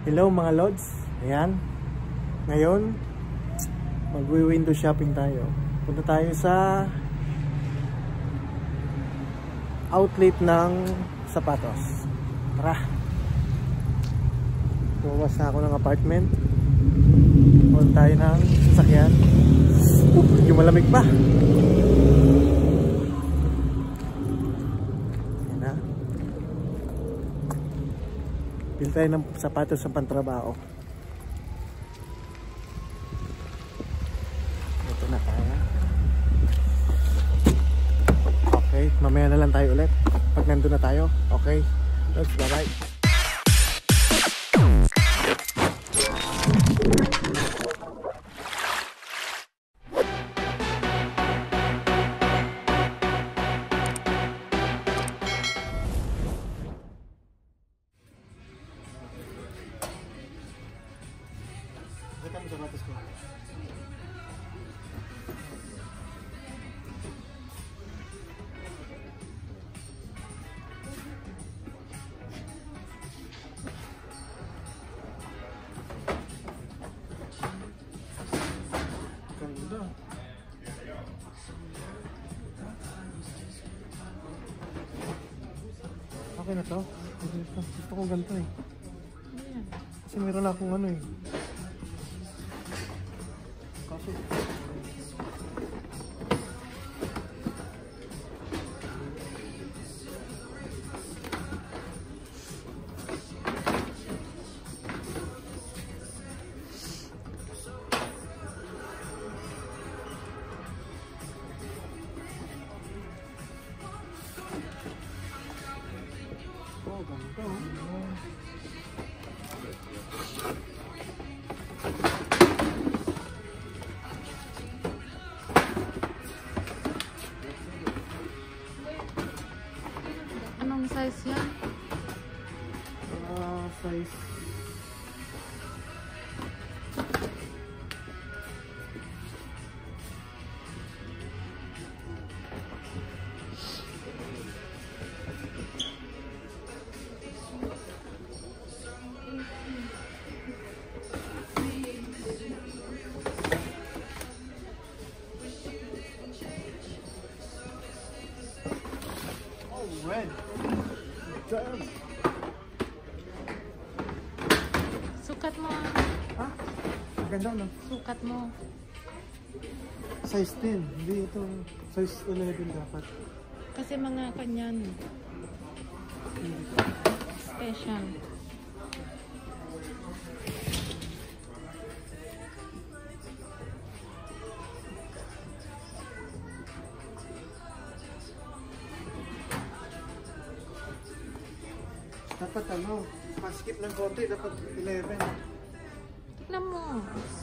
Hello mga lods. Ayan. Ngayon, magwi-window shopping tayo. Punta tayo sa outlet ng sapatos. Tara. Buwas na ako ng apartment. Punta tayo ng sasakyan. Uh, yung malamig pa. Ayan na. Bili tayo ng sapatos sa pantrabaho. Ito na tayo. Okay, mamaya na lang tayo ulit. Pag nandun na tayo. Okay. Let's bye-bye. Saka mo sapatos ko. Okay na to. Gusto ko ganito eh. Kasi meron akong ano eh. Ganda no? Sukat mo. Size 10. Hindi ito. Size 11 dapat. Kasi mga kanyan. Special. Dapat ano, paskip ng konti. Dapat 11. Oh.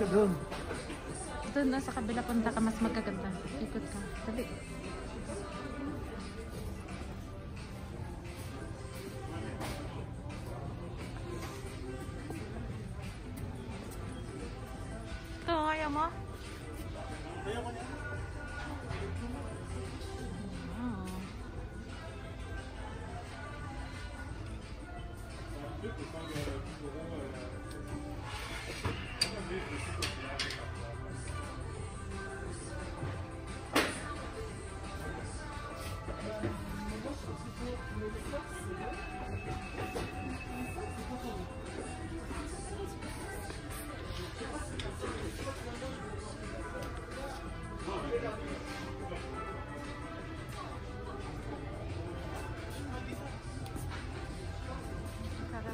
ka doon. Doon na sa kabila punta ka, mas magkaganda. Ikot ka. Dali. Ito, kaya mo? Kaya ko niya. Wow.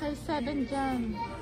Size 7 dyan.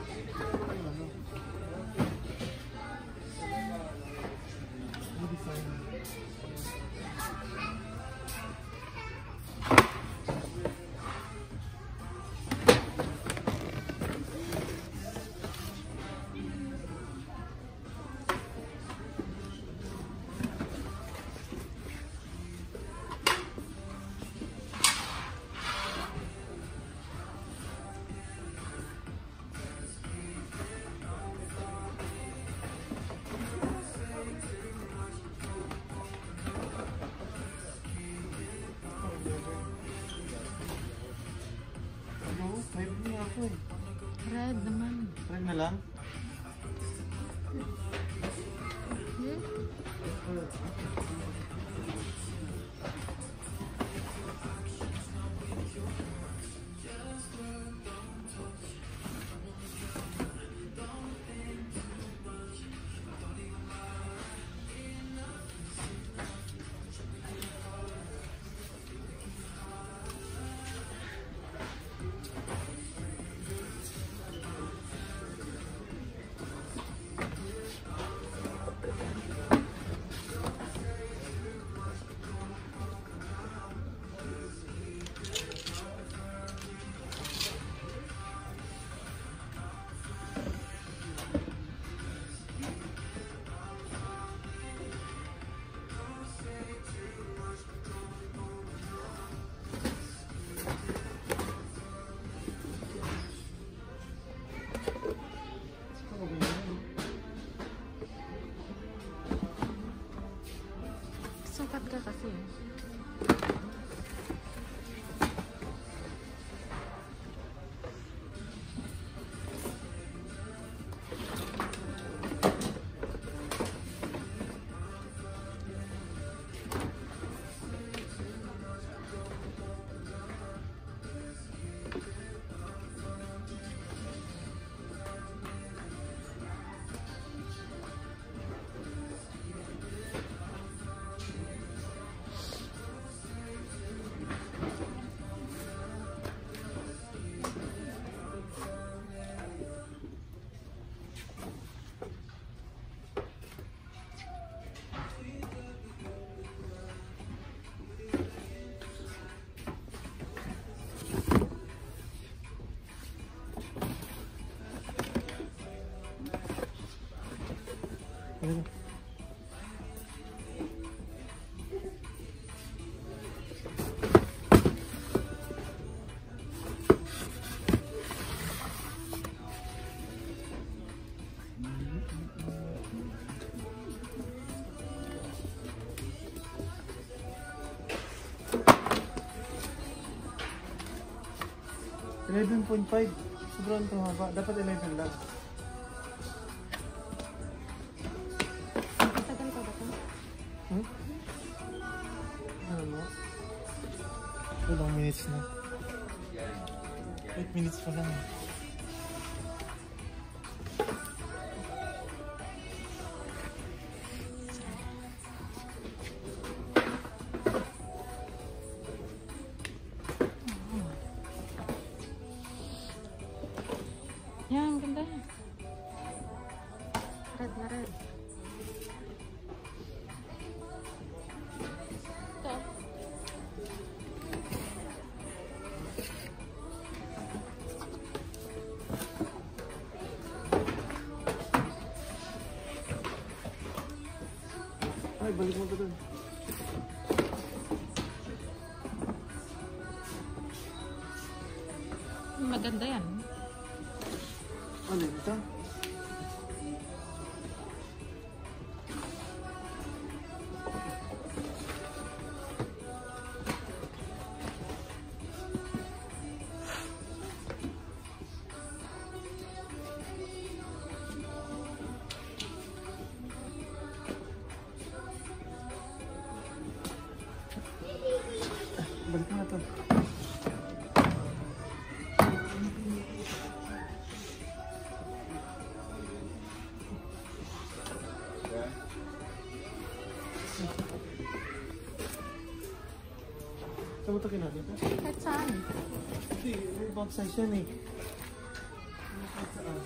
Lang. Hmm? Sukat ka 7.5. Sobrang itong haba. Dapat 11 lang. Matagal pa ba ito? Hmm? Ano mo? Ilang minutes na? 8 minutes pa lang. doing? Saan mo ito kinakita? Kahit saan. May bag size yan eh. Kahit saan.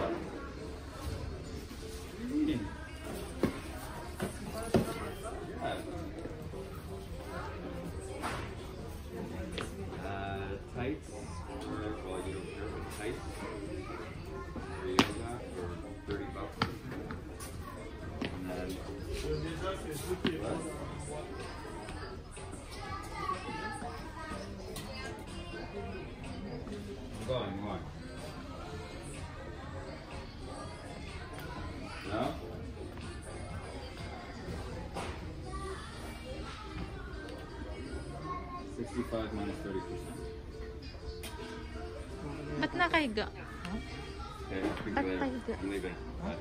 well. 5 minus 30%. Ba't nakahiga? Huh? Yeah, Ba't nakahiga? I'm leaving. Huh?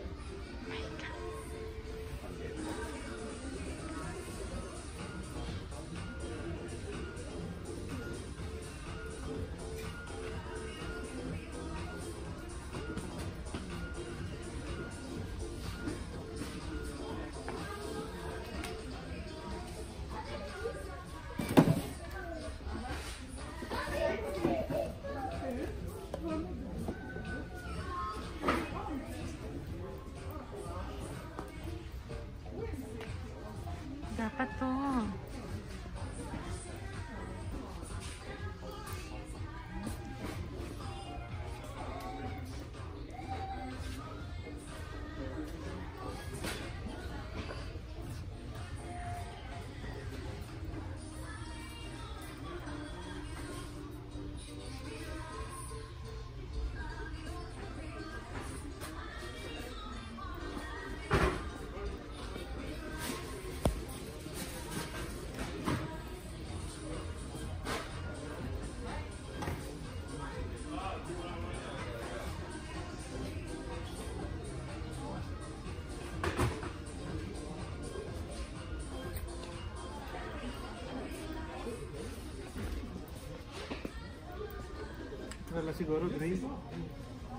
Wala siguro, Grace.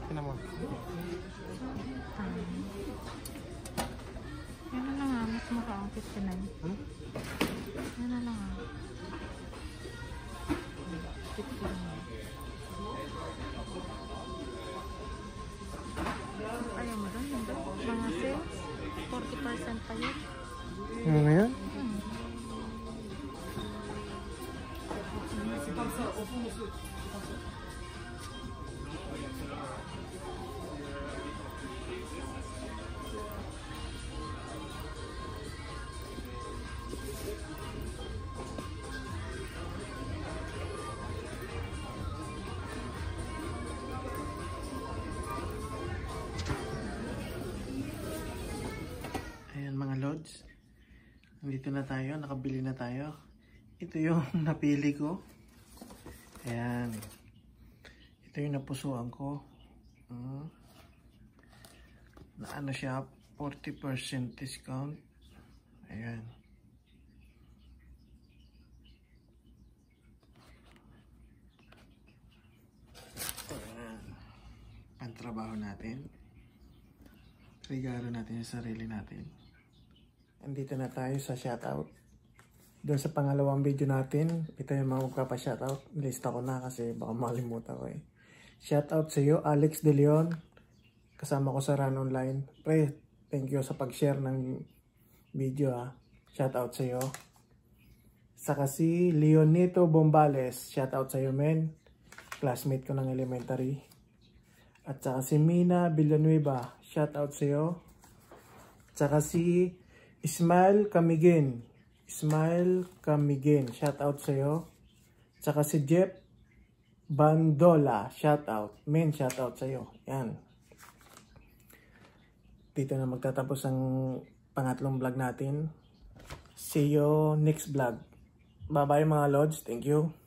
Tignan mo. Yan na lang ah. Mas mukha ang 59. Hmm? Yan na lang ah. 59. Ayaw mo doon? Yung doon? Mga sales? 40% pa yun? Ano na? Hmm. Nandito na tayo. Nakabili na tayo. Ito yung napili ko. Ayan. Ito yung napusuan ko. Mm. na ano siya 40% discount ayan ayan pantrabaho natin regalo natin yung sarili natin andito na tayo sa shoutout doon sa pangalawang video natin ito yung mga magpapa-shoutout lista ko na kasi baka makalimutan ko eh shoutout sa iyo Alex De Leon kasama ko sa Run Online. Pre, thank you sa pag-share ng video ha. Shout out sa iyo. Saka si Leonito Bombales, shout out sa iyo men. Classmate ko ng elementary. At saka si Mina Villanueva, shout out sa iyo. Saka si Ismail Camigin. Ismail Camigin, shout out sa iyo. Saka si Jeff Bandola, shout out. Men, shout out sa iyo. Yan dito na magtatapos ang pangatlong vlog natin. See you next vlog. Bye bye mga lords. Thank you.